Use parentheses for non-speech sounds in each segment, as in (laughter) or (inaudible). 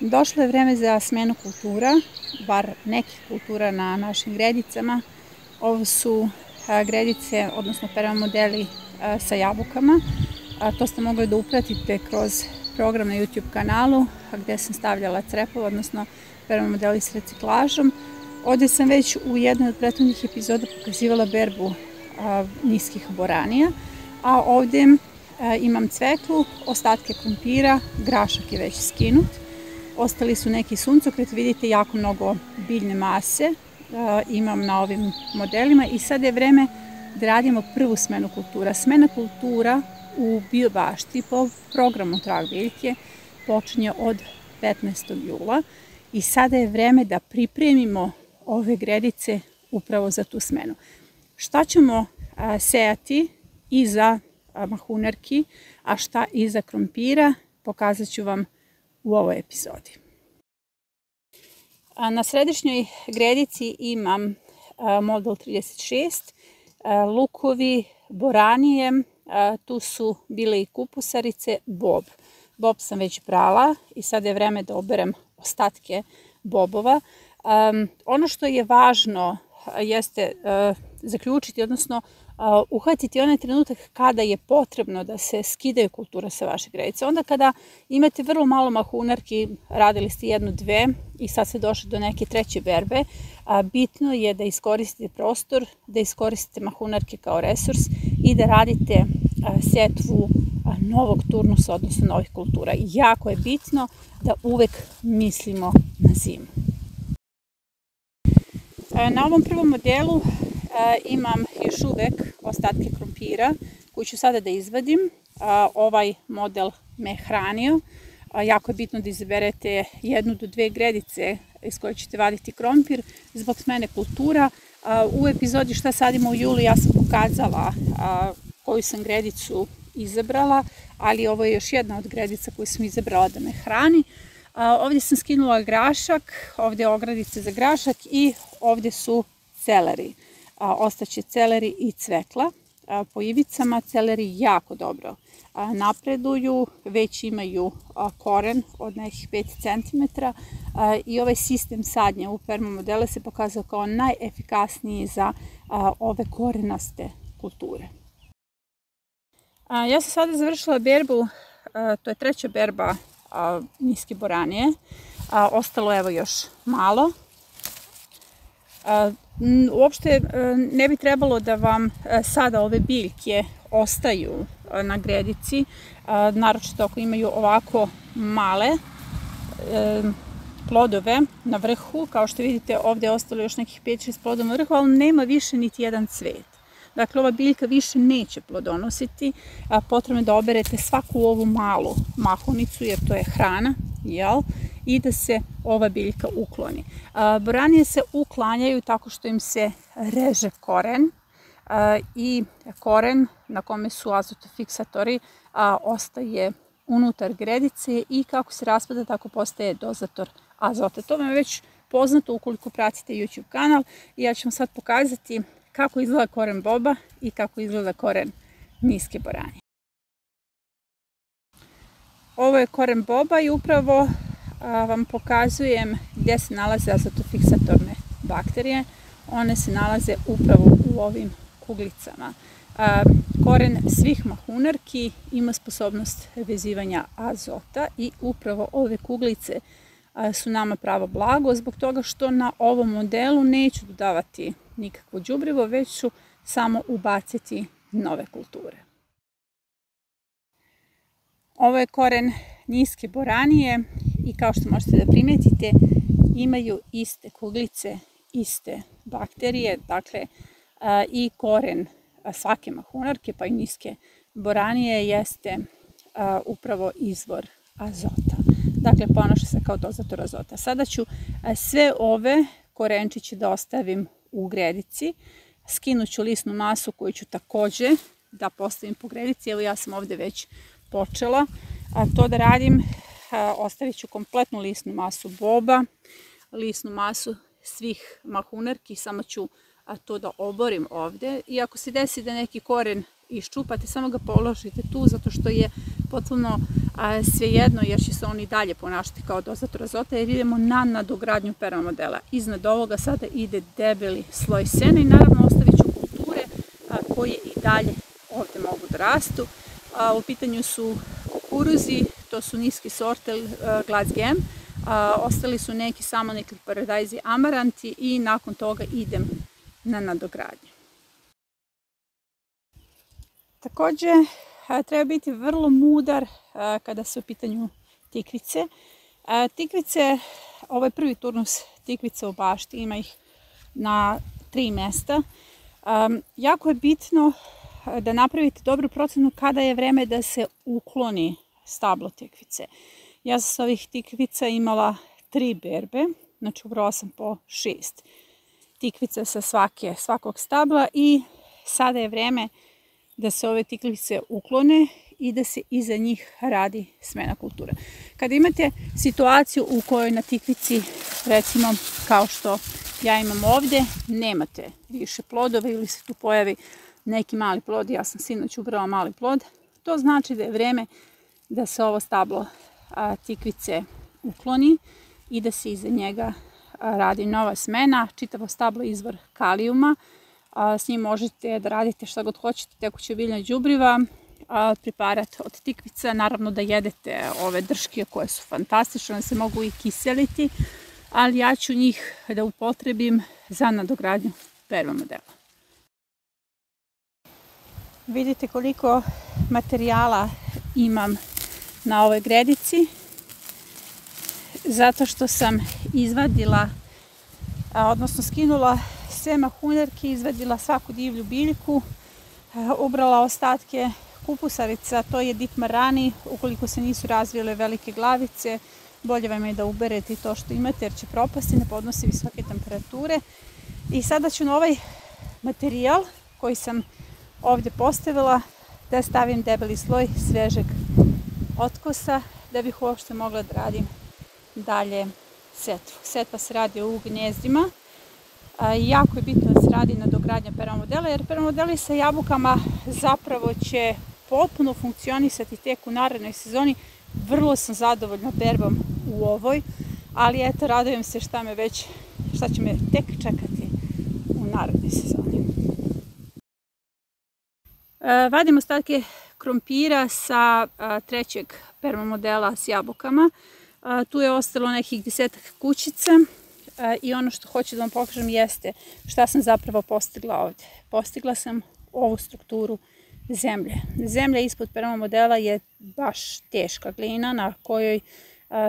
Došlo je vreme za smenu kultura, bar nekih kultura na našim gredicama. Ovo su gredice, odnosno permamodeli sa jabukama. To ste mogli da upratite kroz program na YouTube kanalu gde sam stavljala crepove, odnosno permamodeli s reciklažom. Ovde sam već u jednoj od prethodnih epizoda pokazivala berbu niskih boranija, a ovde imam cveklu, ostatke krompira, grašak je već skinut. Ostali su neki suncokret, vidite jako mnogo biljne mase imam na ovim modelima i sad je vreme da radimo prvu smenu kultura. Smena kultura u biobašti po programu Trag biljke počinje od 15. jula i sada je vreme da pripremimo ove gredice upravo za tu smenu. Šta ćemo sejati i za mahunarki, a šta iza krompira, pokazat ću vam u ovoj epizodi. Na središnjoj gredici imam model 36, lukovi, boranije, tu su bile i kupusarice, bob. Bob sam već brala i sad je vreme da oberem ostatke bobova. Ono što je važno jeste zaključiti, odnosno uhvatiti onaj trenutak kada je potrebno da se skidaju kultura sa vaše gredice. Onda kada imate vrlo malo mahunarki, radili ste jednu, dve i sad ste došli do neke treće berbe, bitno je da iskoristite prostor, da iskoristite mahunarke kao resurs i da radite setvu novog turnusa, odnosno novih kultura. Jako je bitno da uvek mislimo na zimu. Na ovom prvom modelu imam još uvek ostatke krompira koji ću sada da izvadim. Ovaj model me hranio. Jako je bitno da izaberete jednu do dve gredice iz koje ćete vaditi krompir zbog smene kultura. U epizodi šta sadimo u juli ja sam pokazala koju sam gredicu izabrala, ali ovo je još jedna od gredica koju sam izabrala da me hrani. Ovdje sam skinula grašak, ovdje je ogradice za grašak i ovdje su celeri ostaće celeri i cvekla. Po ivicama celeri jako dobro napreduju, već imaju koren od nekih 5 cm i ovaj sistem sadnja u permamodele se pokazao kao najefikasniji za ove korenaste kulture. Ja sam sada završila berbu, to je treća berba niske boranije, ostalo evo još malo. Uopšte e, ne bi trebalo da vam e, sada ove biljke ostaju e, na gredici, naročito ako imaju ovako male plodove na vrhu, kao što vidite ovde je ostalo još nekih 5-6 plodova na vrhu, ali nema više niti jedan cvet. Dakle, ova biljka više neće plodonositi, potrebno je da oberete svaku ovu malu mahunicu, jer to je hrana, jel? i da se ova biljka ukloni. Boranije se uklanjaju tako što im se reže koren i koren na kome su azotofiksatori ostaje unutar gredice i kako se raspada tako postaje dozator azota. To vam je već poznato ukoliko pratite YouTube kanal i ja ću vam sad pokazati kako izgleda koren boba i kako izgleda koren niske boranje. Ovo je koren boba i upravo vam pokazujem gdje se nalaze azotofixatorne bakterije. One se nalaze upravo u ovim kuglicama. Koren svih mahunarki ima sposobnost vezivanja azota i upravo ove kuglice su nama pravo blago zbog toga što na ovom modelu neću dodavati nikakvo džubrivo, već ću samo ubaciti nove kulture. Ovo je koren niske boranije i kao što možete da primetite imaju iste kuglice, iste bakterije, dakle i koren svake mahunarke pa i niske boranije jeste upravo izvor azota. Dakle, ponaša se kao dozator azota. Sada ću sve ove korenčiće da ostavim u gredici. Skinuću lisnu masu koju ću takođe da postavim po gredici. Evo ja sam ovde već počela to da radim ostavit ću kompletnu lisnu masu boba, lisnu masu svih mahunarki, samo ću to da oborim ovde i ako se desi da neki koren iščupate, samo ga položite tu zato što je potpuno a, svejedno jer će se oni dalje ponašati kao dozator azota jer idemo na nadogradnju permamodela. Iznad ovoga sada ide debeli sloj sena i naravno ostavit ću kulture a, koje i dalje ovde mogu da rastu. A, u pitanju su kukuruzi, to su niski sortel Glasgem, a, ostali su neki samo neki paradajzi amaranti i nakon toga idem na nadogradnju. Takođe, treba biti vrlo mudar kada su u pitanju tikvice. Tikvice, ovaj prvi turnus tikvice u bašti, ima ih na tri mesta. Jako je bitno da napravite dobru procenu kada je vreme da se ukloni stablo tikvice. Ja sam sa ovih tikvica imala tri berbe, znači ubrala sam po šest tikvica sa svake, svakog stabla i sada je vreme da se ove tikvice uklone i da se iza njih radi smena kultura. Kada imate situaciju u kojoj na tikvici, recimo kao što ja imam ovde, nemate više plodove ili se tu pojavi neki mali plod, ja sam sinoć ubrala mali plod, to znači da je vreme da se ovo stablo a, tikvice ukloni i da se iza njega a, radi nova smena. Čitavo stablo izvor kalijuma, a, s njim možete da radite šta god hoćete, tekuće biljna đubriva, preparat od tikvica, naravno da jedete ove drške koje su fantastične, one se mogu i kiseliti, ali ja ću njih da upotrebim za nadogradnju perva modela. Vidite koliko materijala imam na ovoj gredici, zato što sam izvadila, odnosno skinula sve mahunarke, izvadila svaku divlju biljku, ubrala ostatke kupusarica, to je ditmarani, ukoliko se nisu razvile velike glavice, bolje vam je da uberete to što imate jer će propasti, ne podnosi visoke temperature. I sada ću na ovaj materijal koji sam ovde postavila da stavim debeli sloj svežeg otkosa da bih uopšte mogla da radim dalje setvu. Setva se radi u gnezdima. jako je bitno da se radi na dogradnja peramodela jer peramodeli sa jabukama zapravo će potpuno funkcionisati tek u narednoj sezoni. Vrlo sam zadovoljna berbom u ovoj, ali eto, radujem se šta me već, šta će me tek čekati u narednoj sezoni. E, vadim ostatke krompira sa trećeg permamodela s jabukama. Tu je ostalo nekih desetak kućica i ono što hoću da vam pokažem jeste šta sam zapravo postigla ovde. Postigla sam ovu strukturu zemlje. Zemlja ispod prvog modela je baš teška glina na kojoj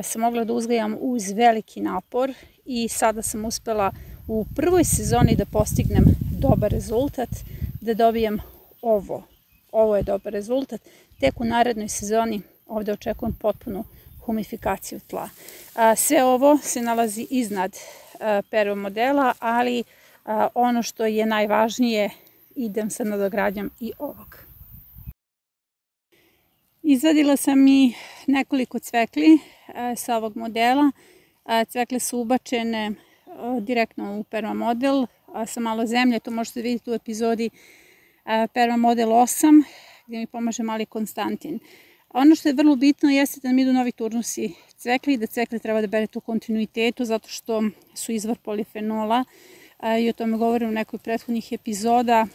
sam mogla da uzgajam uz veliki napor i sada sam uspela u prvoj sezoni da postignem dobar rezultat, da dobijem ovo. Ovo je dobar rezultat. Tek u narednoj sezoni ovde očekujem potpunu humifikaciju tla. Sve ovo se nalazi iznad prvog modela, ali ono što je najvažnije idem sa nadogradnjom i ovog. Izvadila sam i nekoliko cvekli sa ovog modela. Cvekle su ubačene direktno u perma model sa malo zemlje, to možete vidjeti u epizodi perma model 8 gdje mi pomaže mali Konstantin. Ono što je vrlo bitno jeste da mi idu novi turnusi cvekli i da cvekli treba da berete u kontinuitetu zato što su izvor polifenola i o tome govorim u nekoj prethodnih epizoda.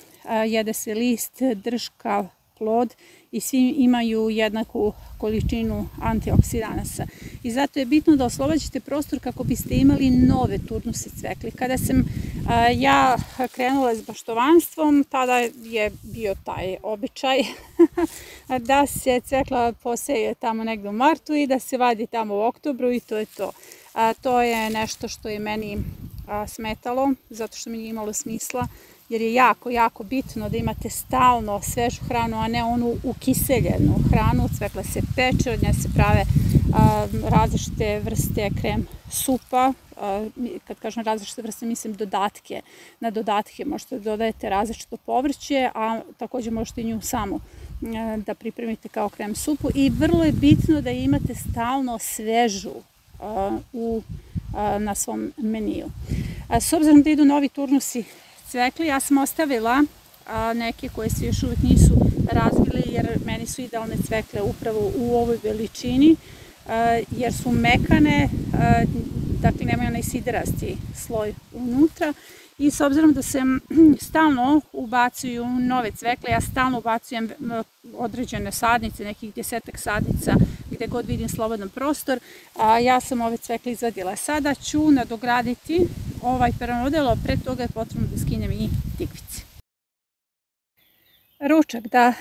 Jede se list, drška, plod i svi imaju jednaku količinu antioksidanasa. I zato je bitno da oslobađate prostor kako biste imali nove turnuse cvekli. Kada sam ja krenula s baštovanstvom, tada je bio taj običaj (laughs) da se cvekla poseje tamo negde u martu i da se vadi tamo u oktobru i to je to. A, to je nešto što je meni smetalo, zato što mi je imalo smisla jer je jako, jako bitno da imate stalno svežu hranu, a ne onu ukiseljenu hranu. Cvekla se peče, od nje se prave a, različite vrste krem supa. A, kad kažem različite vrste, mislim dodatke. Na dodatke možete da dodajete različito povrće, a takođe možete i nju samo da pripremite kao krem supu. I vrlo je bitno da imate stalno svežu a, u, a, na svom meniju. A, s obzirom da idu novi turnusi cvekli. Ja sam ostavila neke koje se još uvek nisu razvile jer meni su idealne cvekle upravo u ovoj veličini jer su mekane, dakle nemaju onaj siderasti sloj unutra i s obzirom da se stalno ubacuju nove cvekle, ja stalno ubacujem određene sadnice, nekih desetak sadnica gde god vidim slobodan prostor, a ja sam ove cvekle izvadila. Sada ću nadograditi ovaj permodel, a pre toga je potrebno da skinem i tikvice. Ručak, da,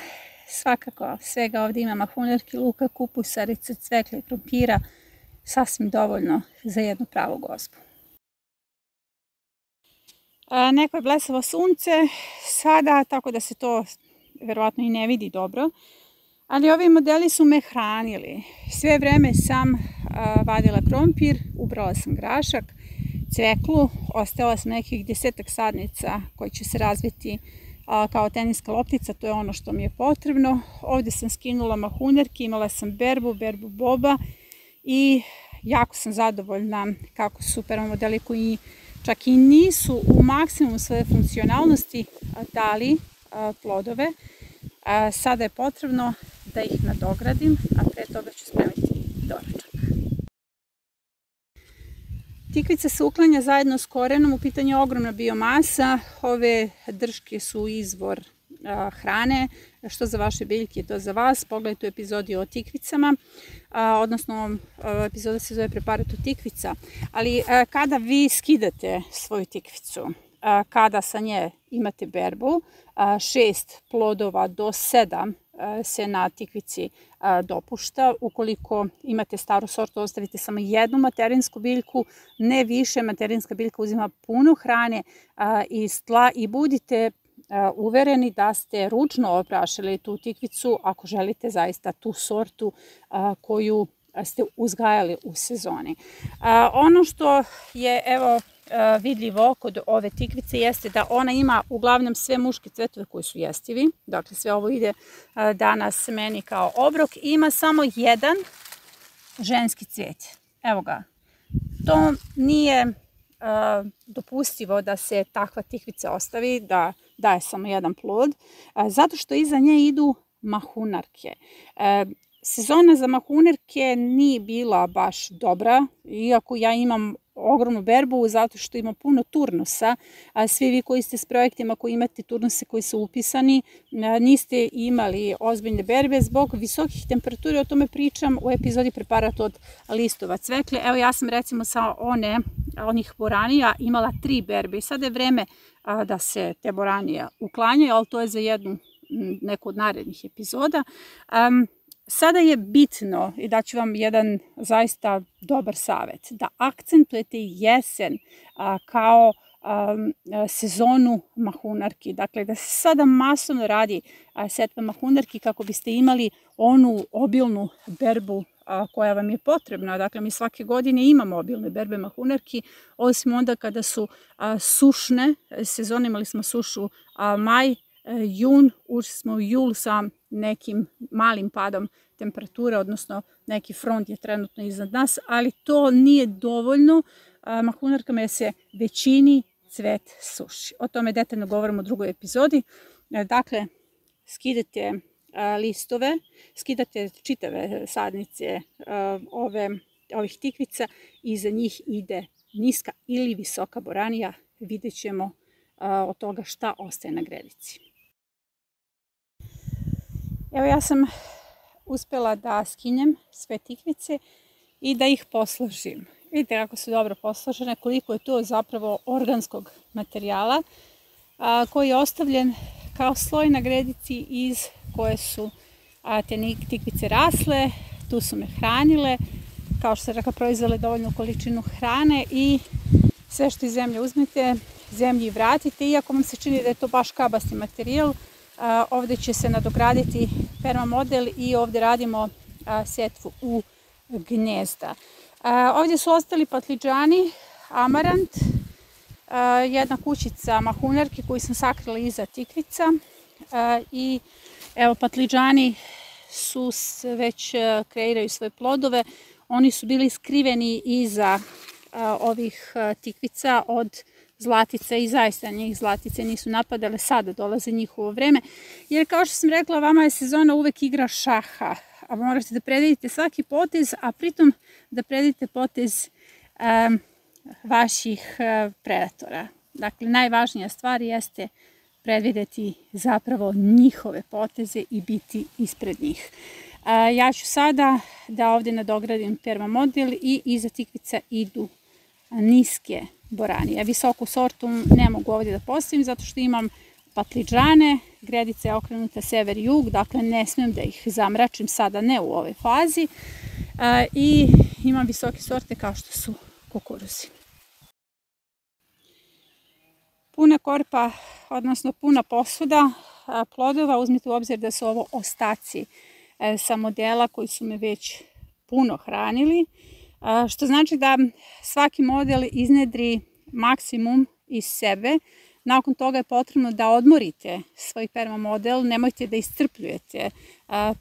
svakako svega ovde ima mahunerki, luka, kupusarice, cvekle i krompira, sasvim dovoljno za jednu pravu gozbu. Neko je blesavo sunce sada, tako da se to verovatno i ne vidi dobro. Ali ovi modeli su me hranili. Sve vreme sam vadila krompir, ubrala sam grašak, cveklu, ostala sam nekih desetak sadnica koji će se razviti kao teniska loptica, to je ono što mi je potrebno. Ovde sam skinula mahunerke, imala sam berbu, berbu boba i jako sam zadovoljna kako su prvo modeli koji čak i nisu u maksimum svoje funkcionalnosti dali plodove. Sada je potrebno da ih nadogradim, a pre toga ću spremiti doručak. Tikvica se uklanja zajedno s korenom, u pitanju je ogromna biomasa, ove drške su izvor hrane, što za vaše biljke, to za vas. Pogledajte u epizodi o tikvicama, odnosno epizoda se zove preparat od tikvica. Ali kada vi skidate svoju tikvicu, kada sa nje imate berbu, šest plodova do sedam se na tikvici dopušta. Ukoliko imate staru sortu, ostavite samo jednu materinsku biljku, ne više, materinska biljka uzima puno hrane iz tla i budite uvereni da ste ručno oprašili tu tikvicu ako želite zaista tu sortu koju ste uzgajali u sezoni. Ono što je evo vidljivo kod ove tikvice jeste da ona ima uglavnom sve muške cvetove koji su jestivi. Dakle, sve ovo ide danas meni kao obrok. Ima samo jedan ženski cvet. Evo ga. To nije dopustivo da se takva tikvica ostavi, da daje samo jedan plod, zato što iza nje idu mahunarke. Sezona za mahunarke nije bila baš dobra, iako ja imam ogromnu berbu zato što ima puno turnusa, a svi vi koji ste s projektima koji imate turnuse koji su upisani, niste imali ozbiljne berbe zbog visokih temperatura, o tome pričam u epizodi preparat od listova cvekle. Evo ja sam recimo sa one, onih boranija imala tri berbe i sada je vreme da se te boranije uklanjaju, ali to je za jednu neku od narednih epizoda. Um, Sada je bitno i daću vam jedan zaista dobar savet, da akcentujete jesen a, kao sezonu mahunarki. Dakle, da se sada masovno radi setva mahunarki kako biste imali onu obilnu berbu a, koja vam je potrebna. Dakle, mi svake godine imamo obilne berbe mahunarki, osim onda kada su a, sušne sezone, imali smo sušu a, maj, jun, ušli smo u jul sa nekim malim padom temperature, odnosno neki front je trenutno iznad nas, ali to nije dovoljno. Mahunarkama se većini cvet suši. O tome detaljno govorimo u drugoj epizodi. E, dakle, skidate listove, skidate čitave sadnice ove, ovih tikvica i za njih ide niska ili visoka boranija. Vidjet ćemo od toga šta ostaje na gredici. Evo ja sam uspela da skinem sve tikvice i da ih posložim. Vidite kako su dobro posložene, koliko je to zapravo organskog materijala a, koji je ostavljen kao sloj na gredici iz koje su a, te tikvice rasle, tu su me hranile, kao što se rekla proizvele dovoljnu količinu hrane i sve što iz zemlje uzmete, zemlji vratite, iako vam se čini da je to baš kabasti materijal, Ovde će se nadograditi perma model i ovde radimo setvu u gnjezda. Ovde su ostali patliđani, amarant, jedna kućica mahunarke koju sam sakrila iza tikvica i evo patliđani su već kreiraju svoje plodove. Oni su bili skriveni iza ovih tikvica od zlatica i zaista njih zlatice nisu napadale, sada dolaze njihovo vreme. Jer kao što sam rekla, vama je sezona uvek igra šaha, a morate da predvidite svaki potez, a pritom da predvidite potez um, vaših uh, predatora. Dakle, najvažnija stvar jeste predvideti zapravo njihove poteze i biti ispred njih. Ja ću sada da ovde nadogradim permamodel i iza tikvica idu niske boranije. Visoku sortu ne mogu ovde da postavim zato što imam patliđane, gredica je okrenuta sever-jug, dakle ne smem da ih zamračim sada, ne u ovoj fazi. I imam visoke sorte kao što su kukuruzi. Puna korpa, odnosno puna posuda plodova, uzmite u obzir da su ovo ostaci E, sa modela koji su me već puno hranili, što znači da svaki model iznedri maksimum iz sebe, Nakon toga je potrebno da odmorite svoj permamodel, nemojte da iscrpljujete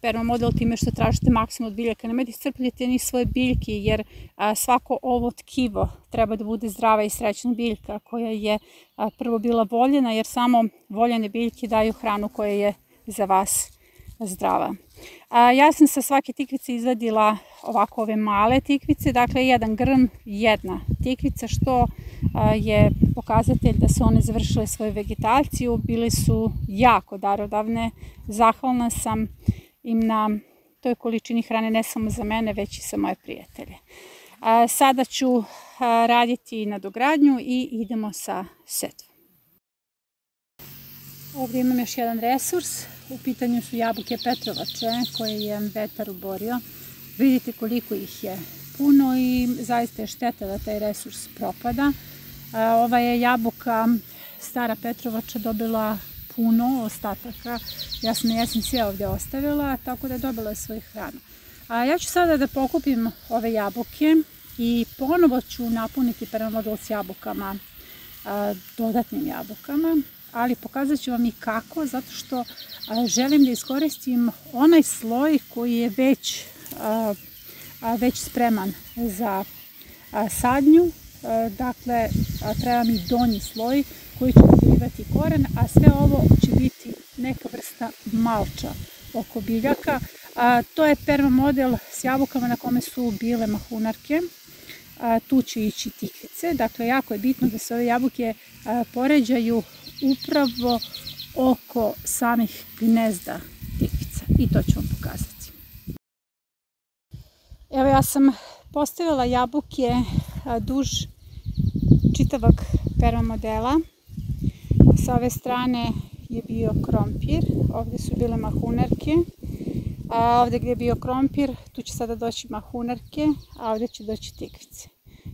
permamodel time što tražite maksimum od biljaka, nemojte da iscrpljujete ni svoje biljke jer svako ovo tkivo treba da bude zdrava i srećna biljka koja je prvo bila voljena jer samo voljene biljke daju hranu koja je za vas zdrava. A, ja sam sa svake tikvice izvadila ovako ove male tikvice, dakle jedan grm, jedna tikvica, što je pokazatelj da su one završile svoju vegetaciju, bile su jako darodavne, zahvalna sam im na toj količini hrane ne samo za mene, već i sa moje prijatelje. A, sada ću raditi na dogradnju i idemo sa setvom. Ovdje imam još jedan resurs, u pitanju su jabuke Petrovače koje je vetar uborio. Vidite koliko ih je puno i zaista je šteta da taj resurs propada. Ova je jabuka stara Petrovača dobila puno ostataka. Ja sam na jesen sve ovde ostavila, tako da je dobila svoju hranu. A ja ću sada da pokupim ove jabuke i ponovo ću napuniti permamodel s jabukama, dodatnim jabukama ali pokazat ću vam i kako, zato što želim da iskoristim onaj sloj koji je već, već spreman za sadnju. Dakle, treba mi donji sloj koji će pokrivati koren, a sve ovo će biti neka vrsta malča oko biljaka. To je perma model s jabukama na kome su bile mahunarke. Tu će ići tikvice. Dakle, jako je bitno da se ove jabuke poređaju upravo oko samih gnezda tikvica i to ću vam pokazati. Evo ja sam postavila jabuke duž čitavog permamodela. Sa ove strane je bio krompir, ovde su bile mahunerke, a ovde gdje je bio krompir, tu će sada doći mahunerke, a ovde će doći tikvice.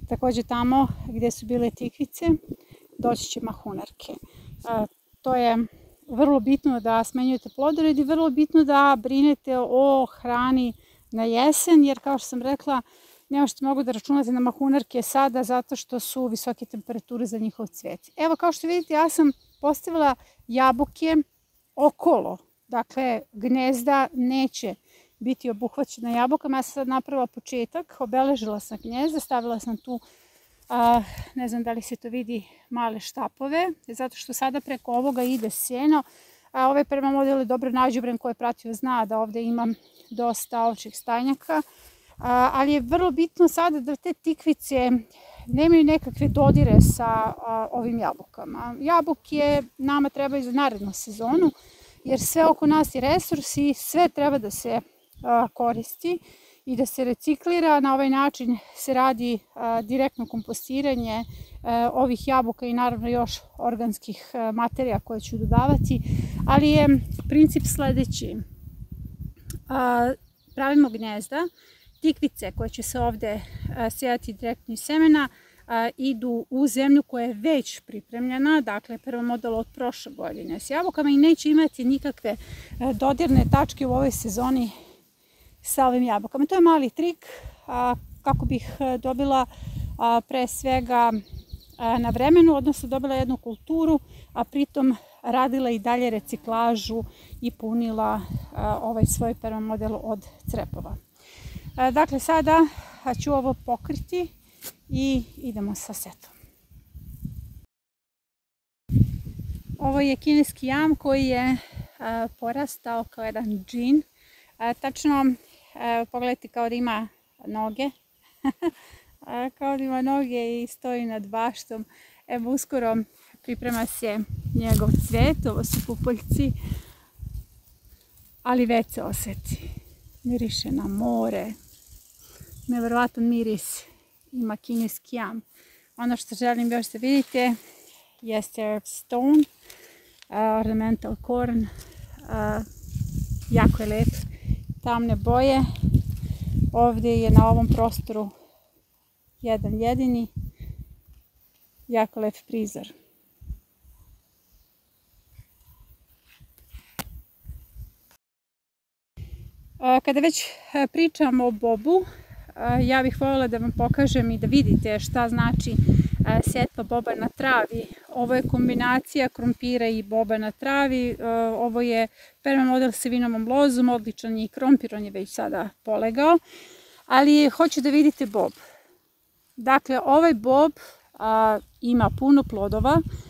Takođe tamo gdje su bile tikvice, doći će mahunarke. To je vrlo bitno da smenjujete plodored i vrlo bitno da brinete o hrani na jesen, jer kao što sam rekla, ne možete mogu da računate na mahunarke sada zato što su visoke temperature za njihov cvet. Evo kao što vidite ja sam postavila jabuke okolo, dakle gnezda neće biti obuhvaćena jabukama. Ja sam sad napravila početak, obeležila sam gnezda, stavila sam tu ne znam da li se to vidi, male štapove, zato što sada preko ovoga ide sjeno. A, ovaj prema model je dobro nađubren ko je pratio zna da ovde imam dosta ovčih stajnjaka, a, ali je vrlo bitno sada da te tikvice nemaju nekakve dodire sa a, ovim jabukama. Jabuke nama trebaju za narednu sezonu, jer sve oko nas je resurs i sve treba da se a, koristi i da se reciklira. Na ovaj način se radi direktno kompostiranje ovih jabuka i naravno još organskih materija koje ću dodavati, ali je princip sledeći. Pravimo gnjezda, tikvice koje će se ovde sejati direktno iz semena, idu u zemlju koja je već pripremljena, dakle prvo model od prošle godine s jabukama i neće imati nikakve dodirne tačke u ovoj sezoni sa ovim jabukama. To je mali trik a, kako bih e, dobila a, pre svega a, na vremenu, odnosno dobila jednu kulturu, a pritom radila i dalje reciklažu i punila a, ovaj svoj prvi model od crepova. A, dakle, sada ću ovo pokriti i idemo sa setom. Ovo je kineski jam koji je porastao kao jedan džin. Tačno, pogledajte kao da ima noge. (laughs) kao da ima noge i stoji nad baštom. Evo uskoro priprema se njegov cvet, ovo su pupoljci, ali već se oseti. Miriše na more, nevjerovatan miris, ima kineski jam. Ono što želim još da vidite jeste stone, uh, ornamental corn, uh, jako je lep, tamne boje. Ovdje je na ovom prostoru jedan jedini, jako lep prizor. Kada već pričam o bobu, ja bih voljela da vam pokažem i da vidite šta znači setva boba na travi. Ovo je kombinacija krompira i boba na travi. Ovo je perma model sa vinovom lozom, odličan je i krompir, on je već sada polegao. Ali hoću da vidite bob. Dakle, ovaj bob ima puno plodova, E,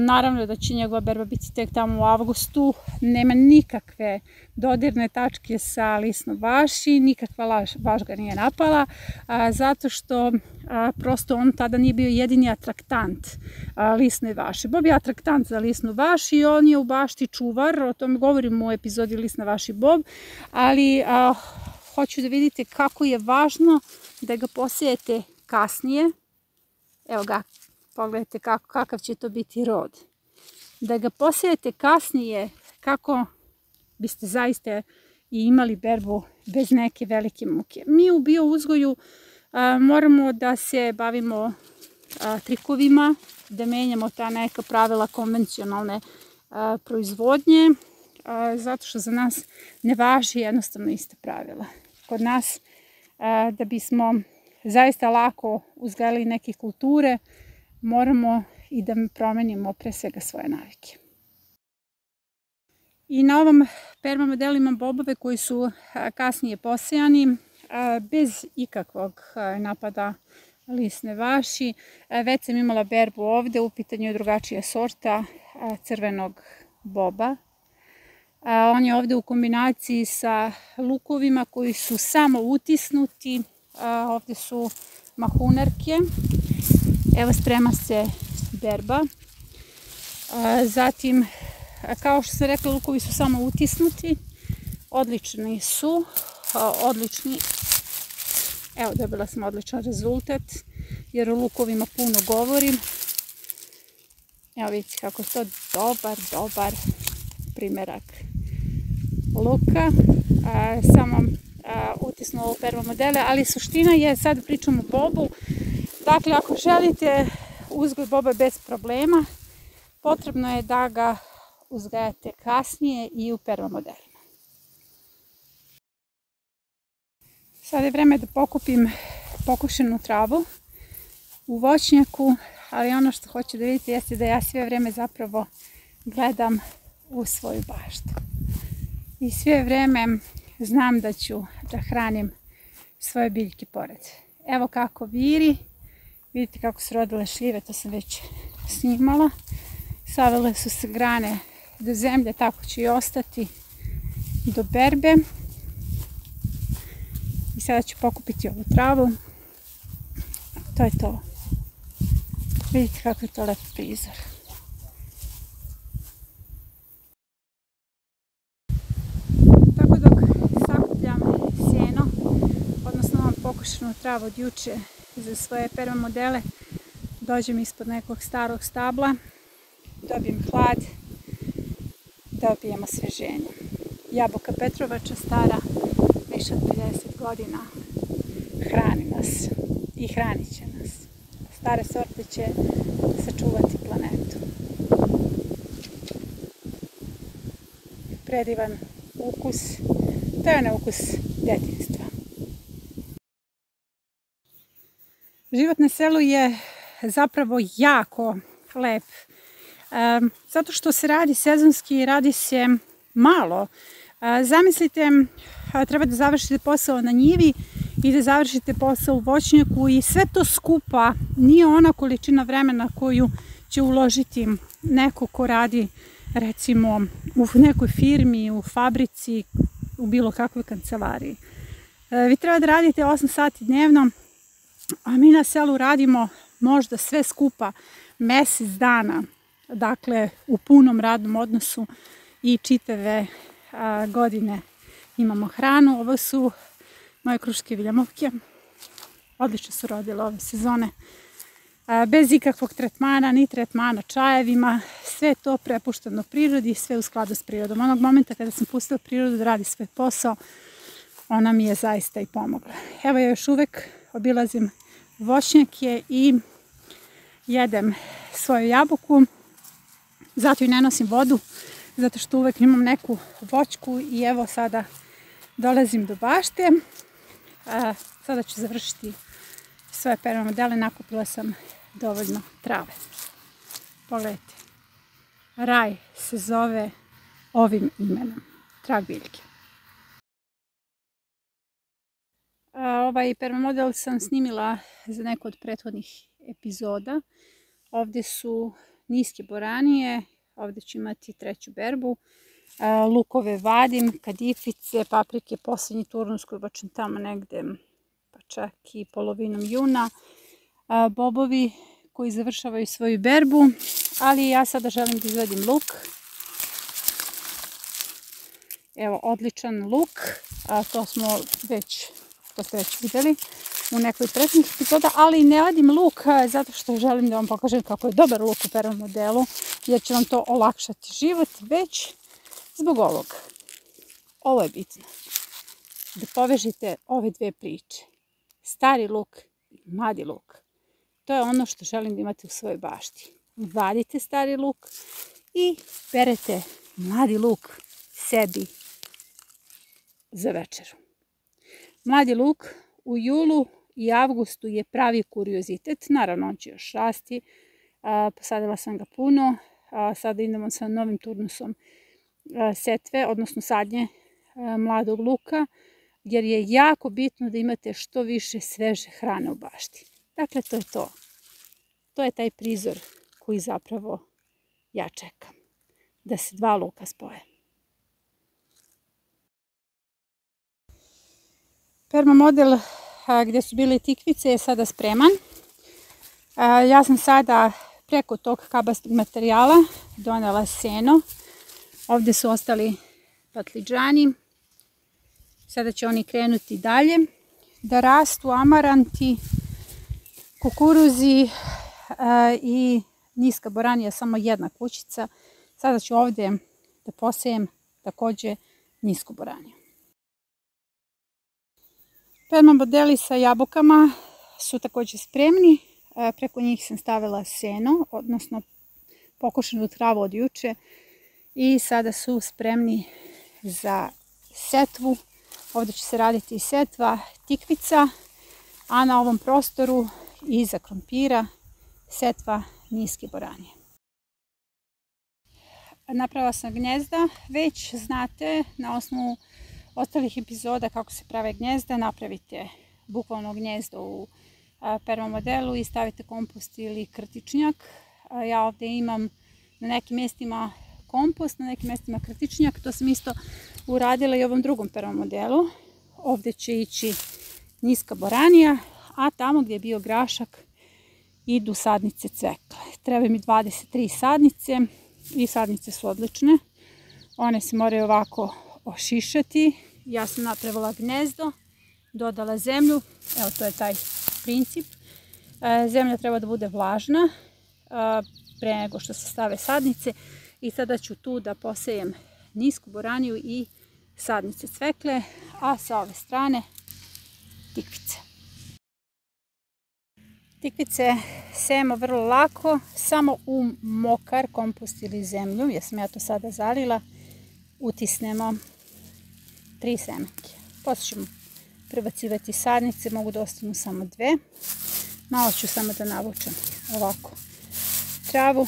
naravno da će njegova berba biti tek tamo u avgustu. Nema nikakve dodirne tačke sa lisnom vaši, nikakva laž, vaš ga nije napala, zato što prosto on tada nije bio jedini atraktant lisne vaše. Bob je atraktant za lisnu vaš i on je u bašti čuvar, o tome govorim u epizodi Lisna vaši Bob, ali hoću da vidite kako je važno da ga posijete kasnije. Evo ga, Pogledajte kako, kakav će to biti rod. Da ga posijete kasnije, kako biste zaista i imali berbu bez neke velike muke. Mi u bio uzgoju a, moramo da se bavimo a, trikovima, da menjamo ta neka pravila konvencionalne a, proizvodnje, zato što za nas ne važi jednostavno iste pravila. Kod nas, da bismo zaista lako uzgajali neke kulture, moramo i da promenimo pre svega svoje navike. I na ovom perma imam bobove koji su kasnije posejani bez ikakvog napada lisne vaši. Već sam imala berbu ovde, u pitanju je drugačija sorta crvenog boba. On je ovde u kombinaciji sa lukovima koji su samo utisnuti. Ovde su mahunarke Evo sprema se berba. Zatim, kao što sam rekla, lukovi su samo utisnuti. Odlični su. Odlični. Evo, dobila sam odličan rezultat. Jer o lukovima puno govorim. Evo vidite kako je to dobar, dobar primerak luka. Samo utisnu ovo prvo modele, ali suština je, sad pričam o bobu, Dakle, ako želite uzgoj boba bez problema, potrebno je da ga uzgajate kasnije i u permamodelima. Sada je vreme da pokupim pokušenu travu u voćnjaku, ali ono što hoću da vidite jeste da ja sve vreme zapravo gledam u svoju baštu. I sve vreme znam da ću da hranim svoje biljke pored. Evo kako viri, Vidite kako su rodile šljive, to sam već snimala. Savele su se grane do zemlje, tako će i ostati do berbe. I sada ću pokupiti ovu travu. To je to. Vidite kako je to lep prizor. Tako dok sakupljam sjeno, odnosno ovom pokušenu travu od juče, za svoje prve modele dođem ispod nekog starog stabla, dobijem hlad, dobijem osveženje. Jabuka Petrovača stara više od 50 godina hrani nas i hranit će nas. Stare sorte će sačuvati planetu. Predivan ukus, to je na ukus detinstva. Život na selu je zapravo jako lep. zato što se radi sezonski, radi se malo. zamislite, treba da završite posao na njivi i da završite posao u voćnjaku i sve to skupa nije ona količina vremena koju će uložiti neko ko radi recimo u nekoj firmi, u fabrici, u bilo kakvoj kancelariji. E, vi treba da radite 8 sati dnevno, a mi na selu radimo možda sve skupa mesec dana, dakle u punom radnom odnosu i čitave a, godine imamo hranu. Ovo su moje kruške viljamovke. Odlično su rodile ove sezone. A, bez ikakvog tretmana, ni tretmana čajevima. Sve to prepušteno prirodi, sve u skladu s prirodom. Onog momenta kada sam pustila prirodu da radi svoj posao, ona mi je zaista i pomogla. Evo ja još uvek obilazim voćnjake i jedem svoju jabuku. Zato i ne nosim vodu, zato što uvek imam neku voćku i evo sada dolazim do bašte. Sada ću završiti svoje perma modele, nakupila sam dovoljno trave. Pogledajte, raj se zove ovim imenom, trag biljke. Ovaj permamodel sam snimila za neku od prethodnih epizoda. Ovde su niske boranije, ovde ću imati treću berbu, lukove vadim, kadifice, paprike, poslednji turnus koji bačem tamo negde, pa čak i polovinom juna, bobovi koji završavaju svoju berbu, ali ja sada želim da izvadim luk. Evo, odličan luk, a to smo već, to ste već videli u nekoj prethodnih epizoda, ali ne vadim luk e, zato što želim da vam pokažem kako je dobar luk u prvom modelu, jer će vam to olakšati život, već zbog ovog. Ovo je bitno. Da povežete ove dve priče. Stari luk i mladi luk. To je ono što želim da imate u svojoj bašti. Vadite stari luk i berete mladi luk sebi za večeru. Mladi luk u julu i avgustu je pravi kuriozitet. Naravno, on će još rasti. Posadila sam ga puno. Sada idemo sa novim turnusom setve, odnosno sadnje mladog luka, jer je jako bitno da imate što više sveže hrane u bašti. Dakle, to je to. To je taj prizor koji zapravo ja čekam. Da se dva luka spoje. Perma model gdje su bile tikvice je sada spreman. Ja sam sada preko tog kabastog materijala donela seno. Ovde su ostali patliđani. Sada će oni krenuti dalje da rastu amaranti, kukuruzi i niska boranija, samo jedna kućica. Sada ću ovde da posejem takođe nisku boraniju. Perma modeli sa jabukama su takođe spremni. E, preko njih sam stavila seno, odnosno pokošenu travu od juče i sada su spremni za setvu. Ovde će se raditi setva tikvica, a na ovom prostoru iza krompira setva niske boranije. Napravila sam gnjezda, već znate na osnovu ostalih epizoda kako se prave gnjezda, napravite bukvalno gnjezdo u prvom modelu i stavite kompost ili krtičnjak. Ja ovde imam na nekim mjestima kompost, na nekim mjestima krtičnjak. To sam isto uradila i ovom drugom prvom modelu. Ovde će ići niska boranija, a tamo gdje je bio grašak idu sadnice cvekle. Treba mi 23 sadnice i sadnice su odlične. One se moraju ovako ošišati. Ja sam napravila gnezdo, dodala zemlju, evo to je taj princip. E, zemlja treba da bude vlažna pre nego što se stave sadnice i sada ću tu da posejem nisku boraniju i sadnice cvekle, a sa ove strane tikvice. Tikvice sejemo vrlo lako, samo u mokar kompost ili zemlju, jer sam ja to sada zalila, utisnemo tri semenke. Posle ćemo prebacivati sadnice, mogu da ostanu samo dve. Malo ću samo da navučem ovako travu.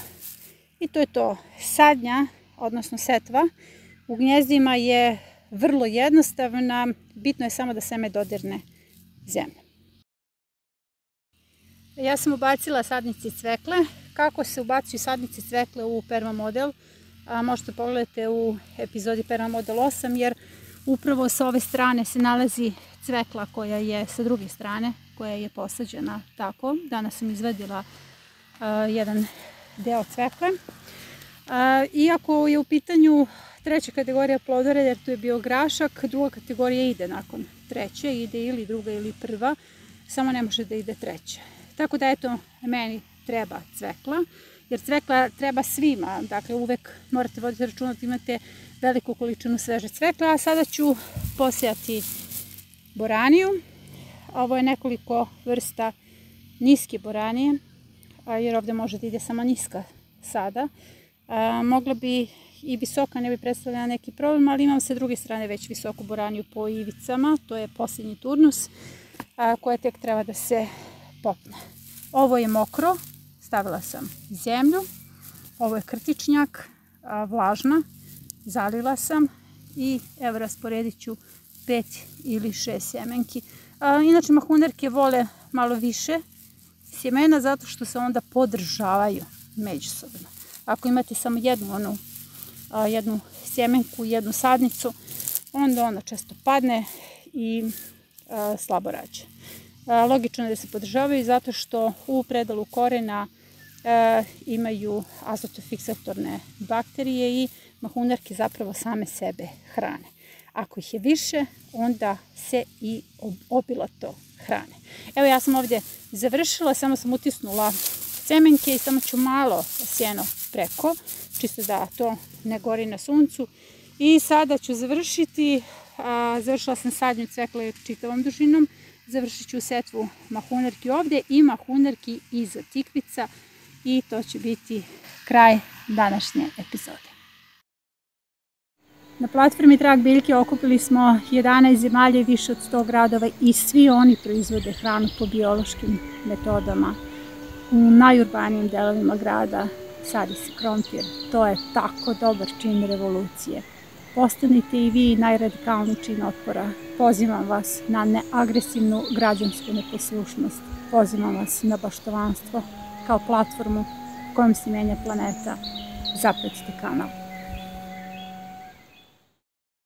I to je to. Sadnja, odnosno setva, u gnjezdima je vrlo jednostavna. Bitno je samo da seme dodirne zemlje. Ja sam ubacila sadnice cvekle. Kako se ubacuju sadnice cvekle u perma model? A, možete pogledati u epizodi perma model 8 jer upravo sa ove strane se nalazi cvekla koja je sa druge strane koja je posađena tako. Danas sam izvedila a, jedan deo cvekle. A, iako je u pitanju treća kategorija plodora, jer tu je bio grašak, druga kategorija ide nakon treće, ide ili druga ili prva, samo ne može da ide treća. Tako da eto, meni treba cvekla, jer cvekla treba svima, dakle uvek morate voditi računa da imate veliku količinu sveže cvekla, a sada ću posijati boraniju. Ovo je nekoliko vrsta niske boranije, jer ovde može da ide samo niska sada. Mogla bi i visoka ne bi predstavljala neki problem, ali imam sa druge strane već visoku boraniju po ivicama, to je posljednji turnus, koja tek treba da se popne. Ovo je mokro, stavila sam zemlju, ovo je krtičnjak, vlažna, zalila sam i evo rasporedit ću pet ili šest sjemenki. Inače mahunerke vole malo više sjemena zato što se onda podržavaju međusobno. Ako imate samo jednu onu jednu sjemenku, jednu sadnicu, onda ona često padne i slabo rađe. Logično je da se podržavaju zato što u predalu korena imaju azotofiksatorne bakterije i mahunarke zapravo same sebe hrane. Ako ih je više, onda se i obilato hrane. Evo ja sam ovdje završila, samo sam utisnula semenke i samo ću malo sjeno preko, čisto da to ne gori na suncu. I sada ću završiti, a, završila sam sadnju cvekle čitavom dužinom, završit ću setvu mahunarki ovde i mahunarki iza tikvica i to će biti kraj današnje epizode. Na platformi Trag biljke okupili smo 11 zemalja i više od 100 gradova i svi oni proizvode hranu po biološkim metodama u najurbanijim delovima grada sadi se krompir. To je tako dobar čin revolucije. Postanite i vi najradikalni čin otpora. Pozivam vas na neagresivnu građansku neposlušnost. Pozivam vas na baštovanstvo kao platformu kojom se menja planeta. Zapretite kanal.